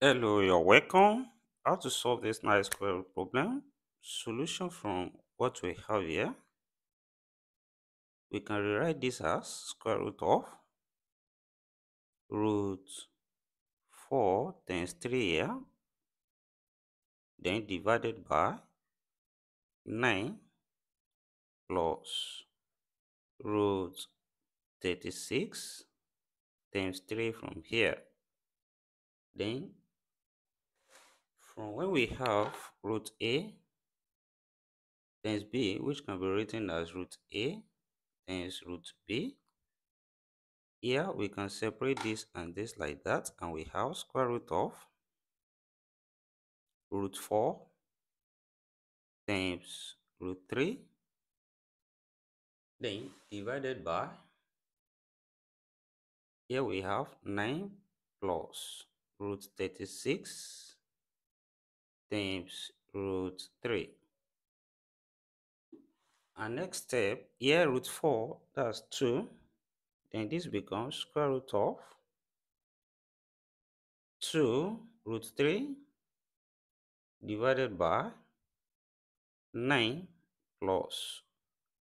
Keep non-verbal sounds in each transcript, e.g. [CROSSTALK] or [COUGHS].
Hello, you're welcome. How to solve this nice square root problem? Solution from what we have here. We can rewrite this as square root of root 4 times 3 here, then divided by 9 plus root 36 times 3 from here. Then from when we have root a times b, which can be written as root a times root b, here we can separate this and this like that and we have square root of root 4 times root 3 then divided by here we have 9 plus root 36 times root 3 and next step here root 4 that's 2 then this becomes square root of 2 root 3 divided by 9 plus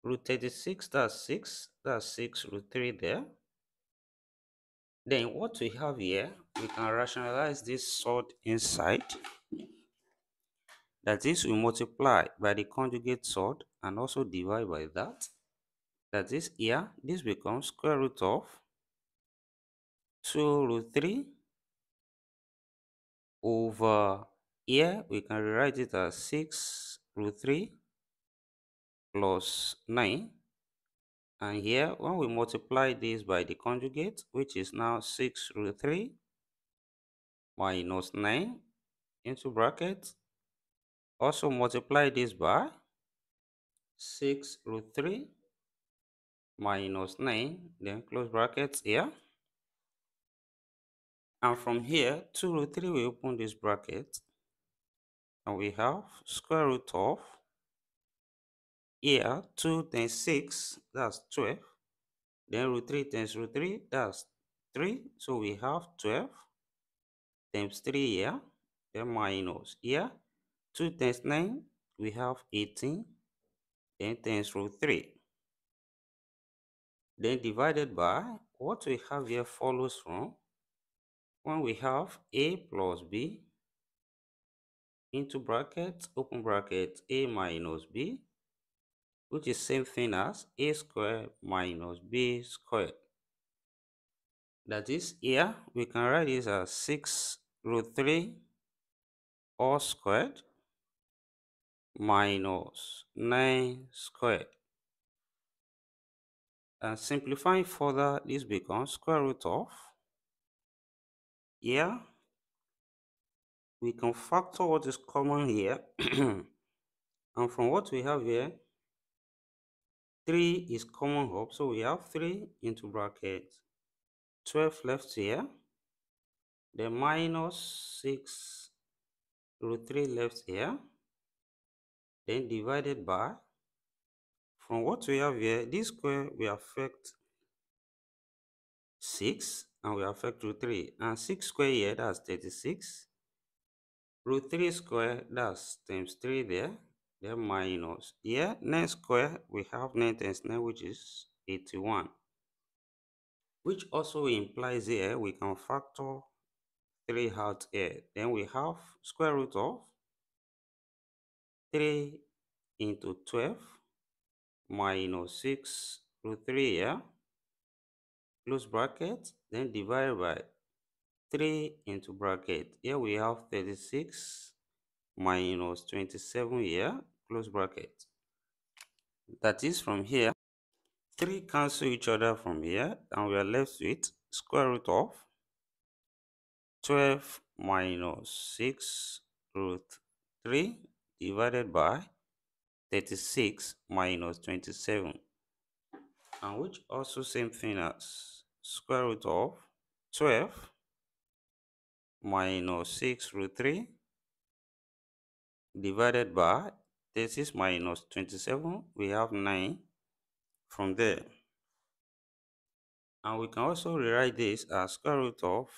root 36 that's 6 that's 6 root 3 there. Then what we have here we can rationalize this surd inside that is we multiply by the conjugate surd and also divide by that. That is here this becomes square root of 2 root 3 over here we can rewrite it as 6 root 3 plus 9 and here when we multiply this by the conjugate which is now 6 root 3 minus 9 into bracket also multiply this by 6 root 3 minus 9 then close brackets here and from here 2 root 3 we open this bracket. And we have square root of here 2 times 6 that's 12 then root 3 times root 3 that's 3 so we have 12 times 3 here then minus here 2 times 9 we have 18 then times root 3 then divided by what we have here follows from when we have a plus b into bracket open bracket a minus b which is same thing as a squared minus b squared. That is here, we can write this as 6 root 3 all squared minus 9 squared. And uh, simplifying further, this becomes square root of here. We can factor what is common here. [COUGHS] and from what we have here, 3 is common up, so we have 3 into bracket 12 left here. Then minus 6 root 3 left here. Then divided by, from what we have here, this square we affect 6 and we affect root 3. And 6 square here, that's 36. Root 3 square, that's times 3 there then minus here next square we have 9 times 9 which is 81 which also implies here we can factor 3 out here then we have square root of 3 into 12 minus 6 root 3 here close bracket then divide by 3 into bracket. Here we have 36 minus 27 here, close bracket. That is from here, 3 cancel each other from here, and we are left with square root of 12 minus 6 root 3 divided by 36 minus 27 and which also same thing as square root of 12 minus 6 root 3 divided by 36 minus 27 we have 9 from there. And we can also rewrite this as square root of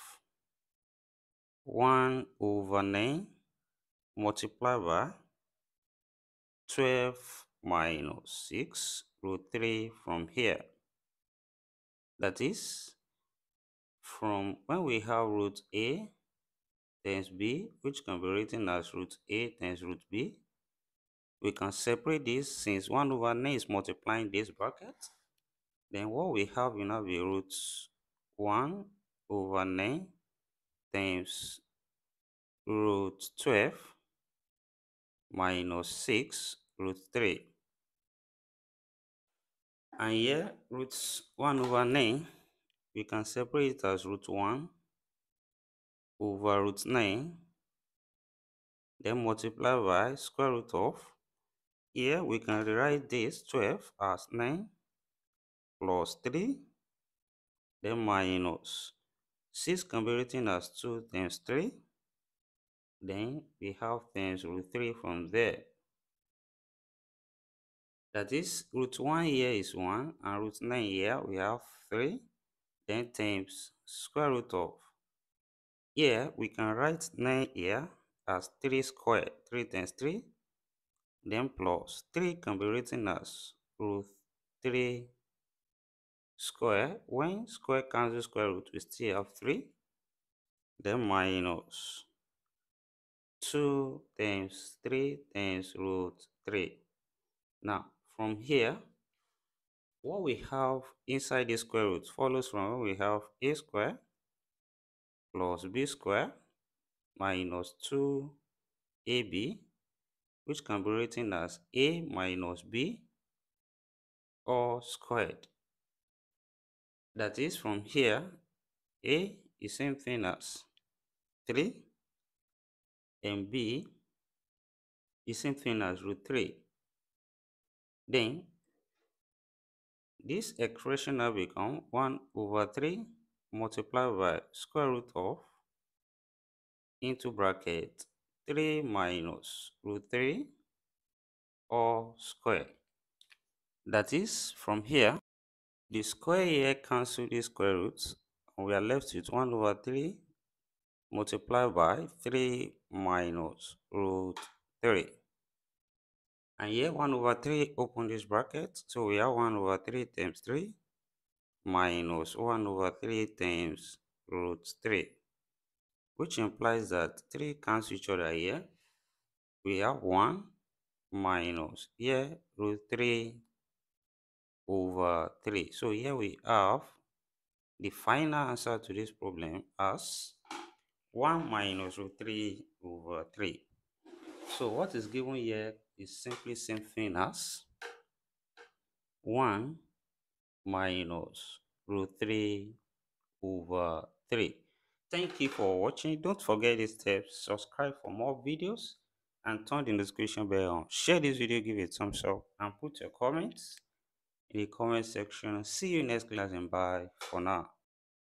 1 over 9 multiplied by 12 minus 6 root 3 from here. That is, from when we have root a times b, which can be written as root a times root b, we can separate this since 1 over 9 is multiplying this bracket. Then what we have will now be root 1 over 9 times root 12 minus 6 root 3. And here, root 1 over 9, we can separate it as root 1 over root 9, then multiply by square root of. Here, we can rewrite this 12 as 9 plus 3, then minus 6 can be written as 2 times 3. Then we have times root 3 from there. That is, root 1 here is 1, and root 9 here we have 3. Then times square root of. Here, we can write 9 here as 3 squared. 3 times 3. Then plus 3 can be written as root 3 square. When square cancels square root, we still have 3. Then minus 2 times 3 times root 3. Now, from here, what we have inside the square root follows from we have a square plus b square minus 2ab, which can be written as a minus b all squared. That is from here, a is same thing as 3 and b is same thing as root 3. Then, this expression now become 1 over 3 multiplied by square root of into bracket 3 minus root 3 all square. That is, from here, the square here cancel the square roots and we are left with 1 over 3 multiplied by 3 minus root 3. And here 1 over 3 open this bracket. So we have 1 over 3 times 3 minus 1 over 3 times root 3. Which implies that 3 cancel each other here. We have 1 minus here root 3 over 3. So here we have the final answer to this problem as 1 minus root 3 over 3. So what is given here is simply same thing as 1 minus root 3 over 3. Thank you for watching. Don't forget these steps. Subscribe for more videos and turn the notification bell on. Share this video, give it a thumbs up and put your comments in the comment section. See you next class and bye for now.